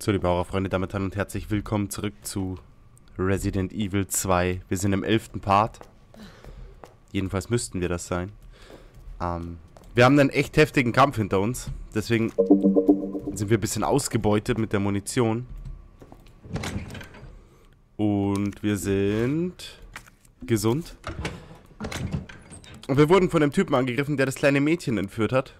So, liebe Horrorfreunde, damit und herzlich willkommen zurück zu Resident Evil 2. Wir sind im elften Part. Jedenfalls müssten wir das sein. Ähm, wir haben einen echt heftigen Kampf hinter uns. Deswegen sind wir ein bisschen ausgebeutet mit der Munition. Und wir sind gesund. Und wir wurden von dem Typen angegriffen, der das kleine Mädchen entführt hat.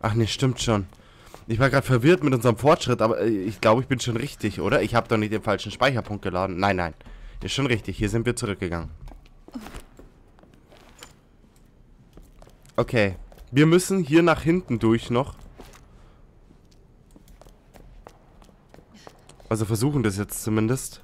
Ach ne, stimmt schon. Ich war gerade verwirrt mit unserem Fortschritt, aber äh, ich glaube, ich bin schon richtig, oder? Ich habe doch nicht den falschen Speicherpunkt geladen. Nein, nein. Ist schon richtig. Hier sind wir zurückgegangen. Okay. Wir müssen hier nach hinten durch noch. Also versuchen das jetzt zumindest.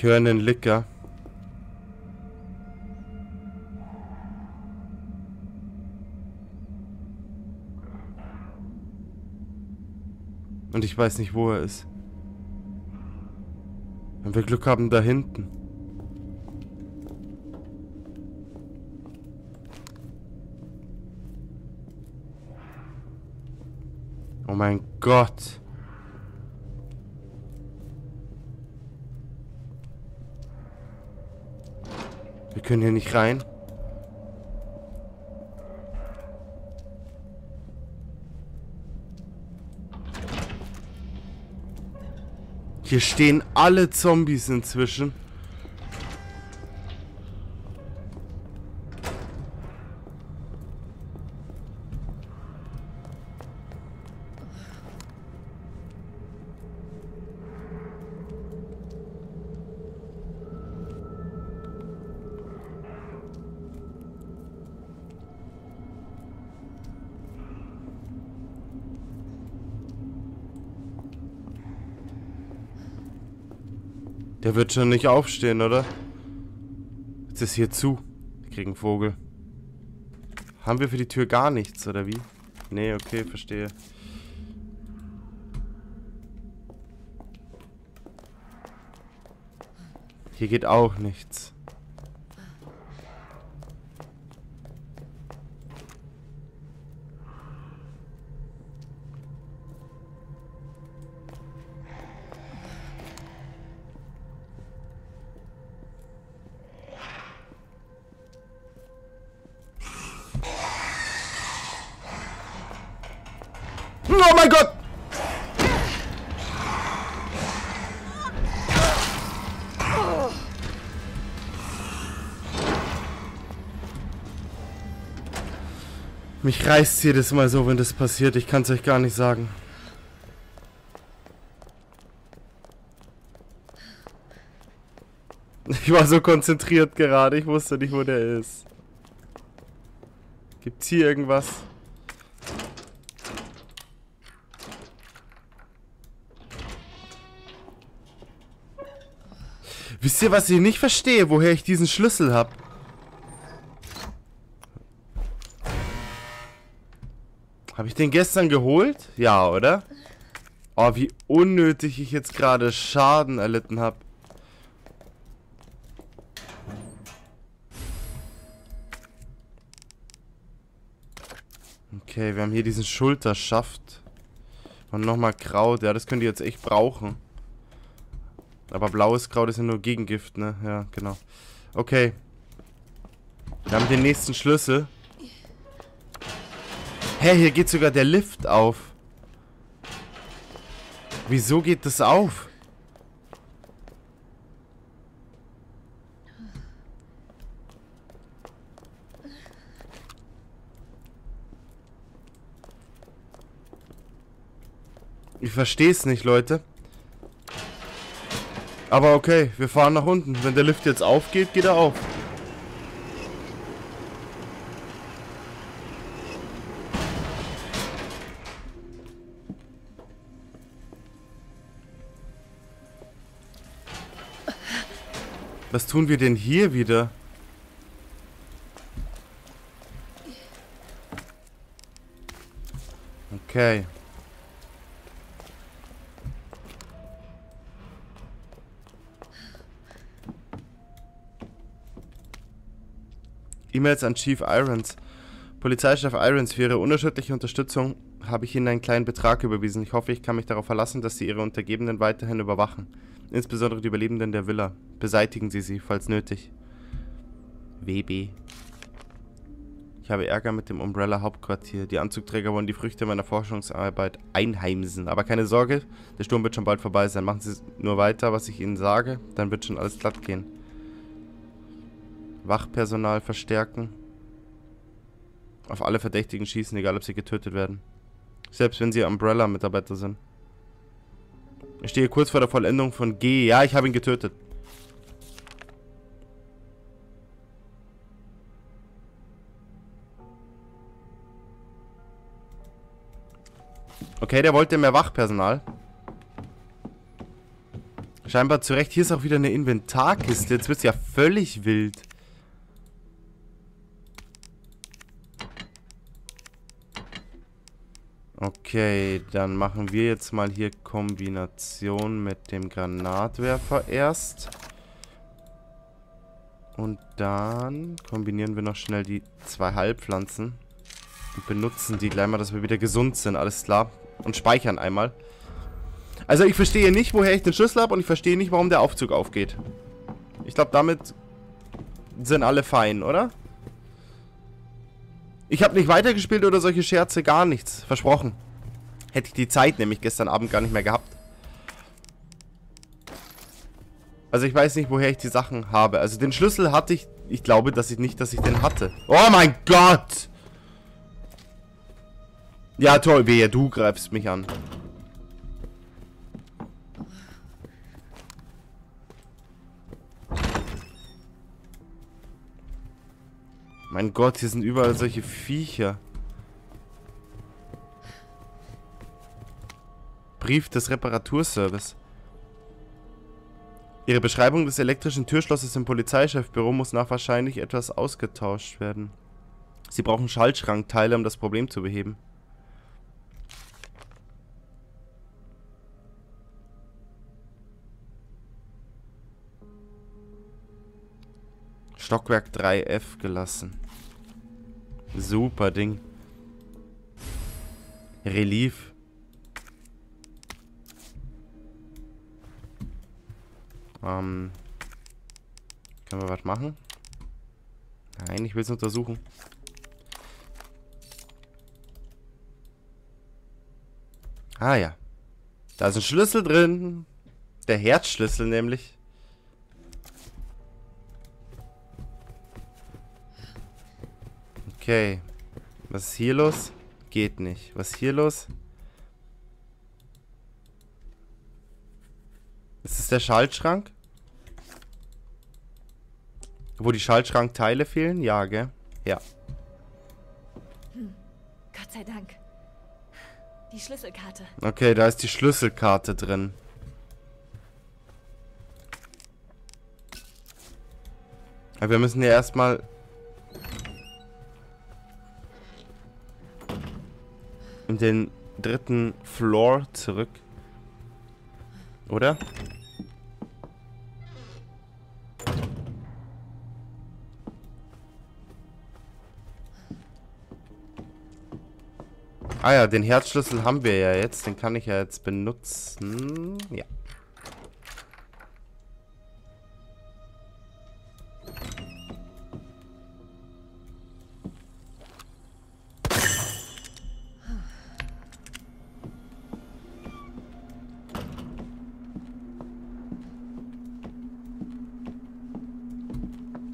Ich höre einen Licker. Und ich weiß nicht, wo er ist. Wenn wir Glück haben, da hinten. Oh mein Gott. Wir können hier nicht rein. Hier stehen alle Zombies inzwischen. Der wird schon nicht aufstehen, oder? Jetzt ist hier zu. Wir kriegen Vogel. Haben wir für die Tür gar nichts, oder wie? Nee, okay, verstehe. Hier geht auch nichts. Mich reißt jedes Mal so, wenn das passiert. Ich kann es euch gar nicht sagen. Ich war so konzentriert gerade. Ich wusste nicht, wo der ist. Gibt's hier irgendwas? Wisst ihr, was ich nicht verstehe? Woher ich diesen Schlüssel habe? Habe ich den gestern geholt? Ja, oder? Oh, wie unnötig ich jetzt gerade Schaden erlitten habe. Okay, wir haben hier diesen Schulterschaft. Und nochmal Kraut. Ja, das könnt ihr jetzt echt brauchen. Aber blaues Kraut ist ja nur Gegengift, ne? Ja, genau. Okay. Wir haben den nächsten Schlüssel. Hä, hey, hier geht sogar der Lift auf. Wieso geht das auf? Ich verstehe es nicht, Leute. Aber okay, wir fahren nach unten. Wenn der Lift jetzt aufgeht, geht er auf. Was tun wir denn hier wieder? Okay. E-Mails an Chief Irons. Polizeichef Irons, für Ihre unerschütterliche Unterstützung habe ich Ihnen einen kleinen Betrag überwiesen. Ich hoffe, ich kann mich darauf verlassen, dass Sie Ihre Untergebenen weiterhin überwachen. Insbesondere die Überlebenden der Villa. Beseitigen Sie sie, falls nötig. WB. Ich habe Ärger mit dem Umbrella-Hauptquartier. Die Anzugträger wollen die Früchte meiner Forschungsarbeit einheimsen. Aber keine Sorge, der Sturm wird schon bald vorbei sein. Machen Sie nur weiter, was ich Ihnen sage, dann wird schon alles glatt gehen. Wachpersonal verstärken. Auf alle Verdächtigen schießen, egal ob sie getötet werden. Selbst wenn sie Umbrella-Mitarbeiter sind. Ich stehe kurz vor der Vollendung von G. Ja, ich habe ihn getötet. Okay, der wollte mehr Wachpersonal. Scheinbar zurecht. Hier ist auch wieder eine Inventarkiste. Jetzt wird es ja völlig wild. Okay, dann machen wir jetzt mal hier Kombination mit dem Granatwerfer erst. Und dann kombinieren wir noch schnell die zwei Heilpflanzen. Und benutzen die gleich mal, dass wir wieder gesund sind, alles klar. Und speichern einmal. Also ich verstehe nicht, woher ich den Schlüssel habe und ich verstehe nicht, warum der Aufzug aufgeht. Ich glaube, damit sind alle fein, oder? Ich habe nicht weitergespielt oder solche Scherze, gar nichts. Versprochen. Hätte ich die Zeit nämlich gestern Abend gar nicht mehr gehabt. Also ich weiß nicht, woher ich die Sachen habe. Also den Schlüssel hatte ich... Ich glaube, dass ich nicht, dass ich den hatte. Oh mein Gott! Ja, toll, wehe, du greifst mich an. Mein Gott, hier sind überall solche Viecher. Brief des Reparaturservice. Ihre Beschreibung des elektrischen Türschlosses im Polizeichefbüro muss nach wahrscheinlich etwas ausgetauscht werden. Sie brauchen Schaltschrankteile, um das Problem zu beheben. Stockwerk 3F gelassen. Super Ding. Relief. Ähm. Können wir was machen? Nein, ich will es untersuchen. Ah ja. Da ist ein Schlüssel drin. Der Herzschlüssel nämlich. Okay. Was ist hier los? Geht nicht. Was ist hier los? Ist das der Schaltschrank? Wo die Schaltschrankteile fehlen? Ja, gell? Ja. Hm. Gott sei Dank. Die Schlüsselkarte. Okay, da ist die Schlüsselkarte drin. Aber wir müssen ja erstmal in den dritten Floor zurück. Oder? Ah ja, den Herzschlüssel haben wir ja jetzt. Den kann ich ja jetzt benutzen. Ja.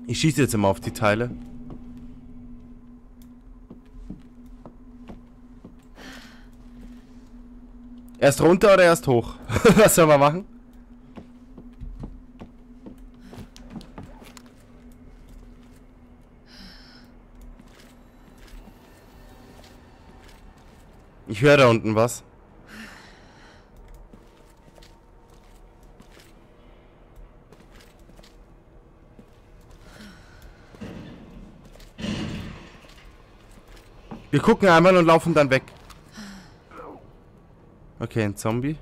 Ich schieße jetzt immer auf die Teile. Erst runter oder erst hoch? Was soll man machen? Ich höre da unten was. Wir gucken einmal und laufen dann weg. Okay, ein Zombie.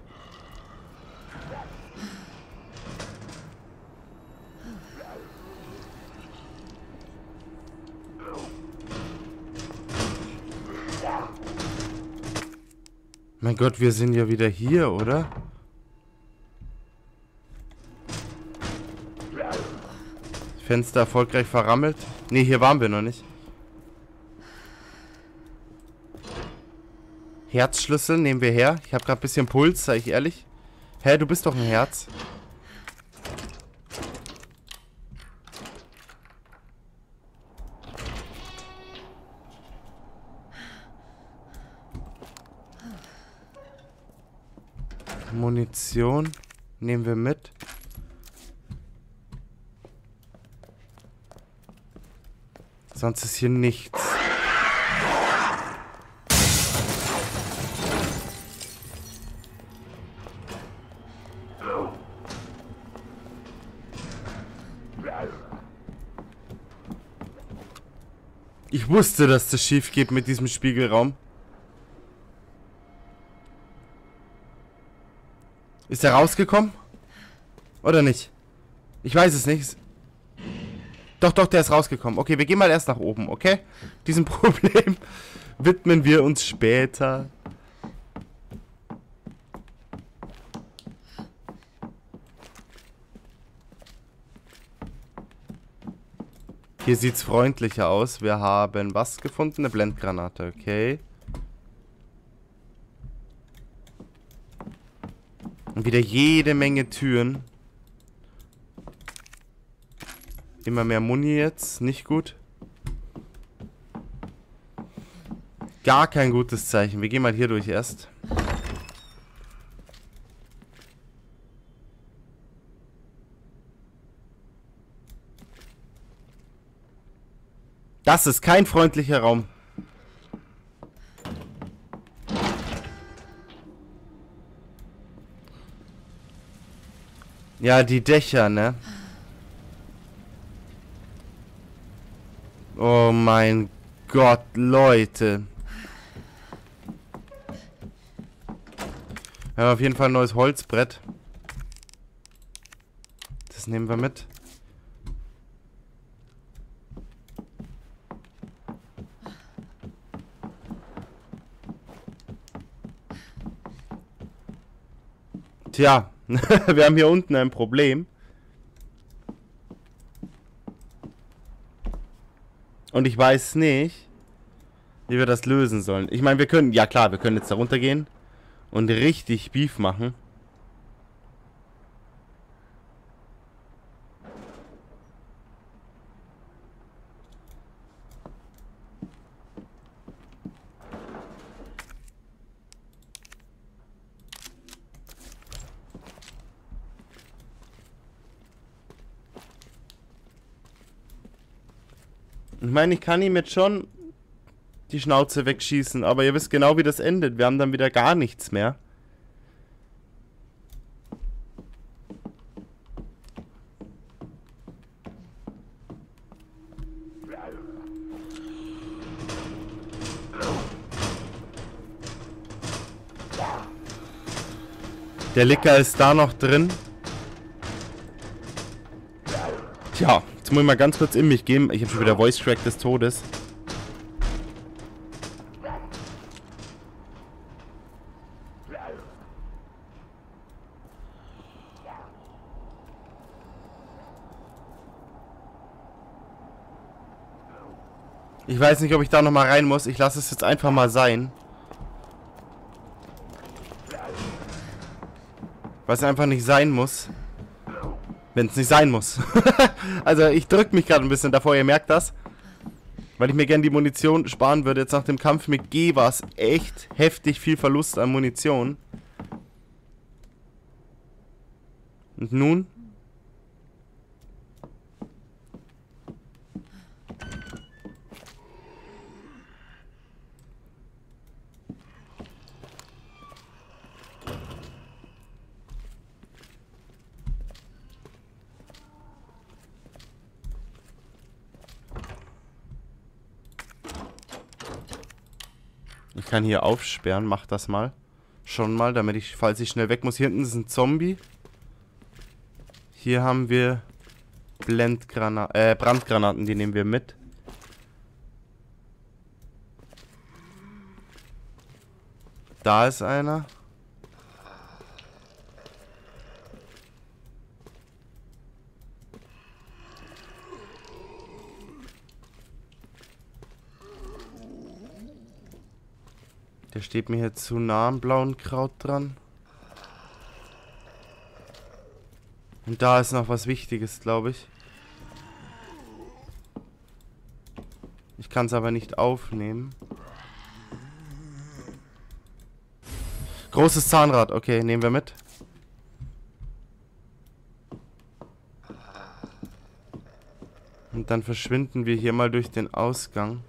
Mein Gott, wir sind ja wieder hier, oder? Fenster erfolgreich verrammelt. Ne, hier waren wir noch nicht. Herzschlüssel nehmen wir her. Ich habe gerade ein bisschen Puls, sag ich ehrlich. Hä, du bist doch ein Herz. Munition nehmen wir mit. Sonst ist hier nichts. Ich wusste, dass das schief geht mit diesem Spiegelraum. Ist er rausgekommen? Oder nicht? Ich weiß es nicht. Doch, doch, der ist rausgekommen. Okay, wir gehen mal erst nach oben, okay? Diesem Problem widmen wir uns später. Hier sieht's freundlicher aus. Wir haben was gefunden? Eine Blendgranate, okay. Und wieder jede Menge Türen. Immer mehr Muni jetzt. Nicht gut. Gar kein gutes Zeichen. Wir gehen mal hier durch erst. Das ist kein freundlicher Raum. Ja, die Dächer, ne? Oh mein Gott, Leute. Wir haben auf jeden Fall ein neues Holzbrett. Das nehmen wir mit. Tja, wir haben hier unten ein Problem. Und ich weiß nicht, wie wir das lösen sollen. Ich meine, wir können, ja klar, wir können jetzt da runtergehen und richtig Beef machen. Ich meine, ich kann ihm jetzt schon die Schnauze wegschießen, aber ihr wisst genau, wie das endet. Wir haben dann wieder gar nichts mehr. Der Licker ist da noch drin. Tja. Jetzt muss ich mal ganz kurz in mich gehen. Ich habe schon wieder Voice Track des Todes. Ich weiß nicht, ob ich da nochmal rein muss. Ich lasse es jetzt einfach mal sein. Es einfach nicht sein muss. Wenn es nicht sein muss. also ich drücke mich gerade ein bisschen davor, ihr merkt das. Weil ich mir gerne die Munition sparen würde. Jetzt nach dem Kampf mit G war es echt heftig viel Verlust an Munition. Und nun kann hier aufsperren, mach das mal. Schon mal, damit ich, falls ich schnell weg muss. Hier hinten ist ein Zombie. Hier haben wir äh, Brandgranaten, die nehmen wir mit. Da ist einer. Steht mir hier zu nah am blauen Kraut dran. Und da ist noch was Wichtiges, glaube ich. Ich kann es aber nicht aufnehmen. Großes Zahnrad, okay, nehmen wir mit. Und dann verschwinden wir hier mal durch den Ausgang.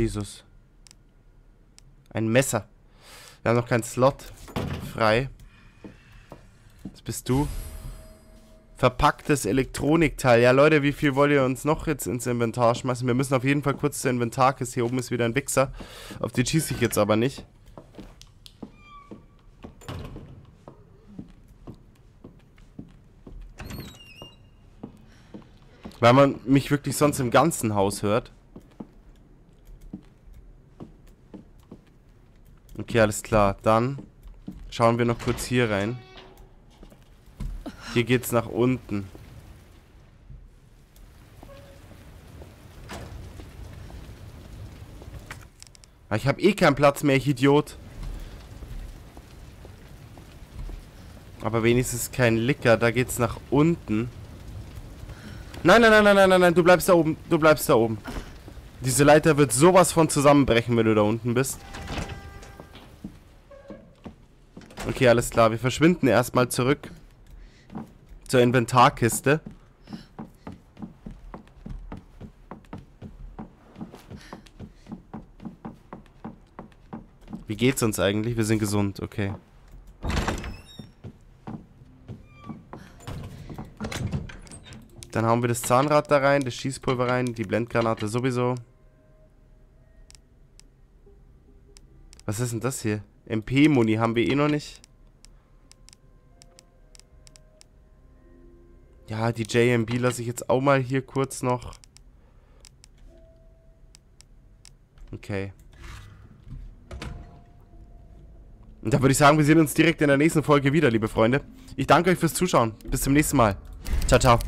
Jesus. Ein Messer. Wir haben noch keinen Slot frei. Das bist du. Verpacktes Elektronikteil. Ja, Leute, wie viel wollt ihr uns noch jetzt ins Inventar schmeißen? Wir müssen auf jeden Fall kurz zur Inventarkiste. Hier oben ist wieder ein Wichser. Auf die schieße ich jetzt aber nicht. Weil man mich wirklich sonst im ganzen Haus hört. Okay, alles klar. Dann schauen wir noch kurz hier rein. Hier geht's nach unten. Ah, ich habe eh keinen Platz mehr, ich Idiot. Aber wenigstens kein Licker. Da geht's nach unten. Nein, nein, nein, nein, nein, nein, nein. Du bleibst da oben. Du bleibst da oben. Diese Leiter wird sowas von zusammenbrechen, wenn du da unten bist. Okay, alles klar. Wir verschwinden erstmal zurück zur Inventarkiste. Wie geht's uns eigentlich? Wir sind gesund, okay. Dann hauen wir das Zahnrad da rein, das Schießpulver rein, die Blendgranate sowieso. Was ist denn das hier? MP-Muni haben wir eh noch nicht. Ja, die JMB lasse ich jetzt auch mal hier kurz noch. Okay. Und da würde ich sagen, wir sehen uns direkt in der nächsten Folge wieder, liebe Freunde. Ich danke euch fürs Zuschauen. Bis zum nächsten Mal. Ciao, ciao.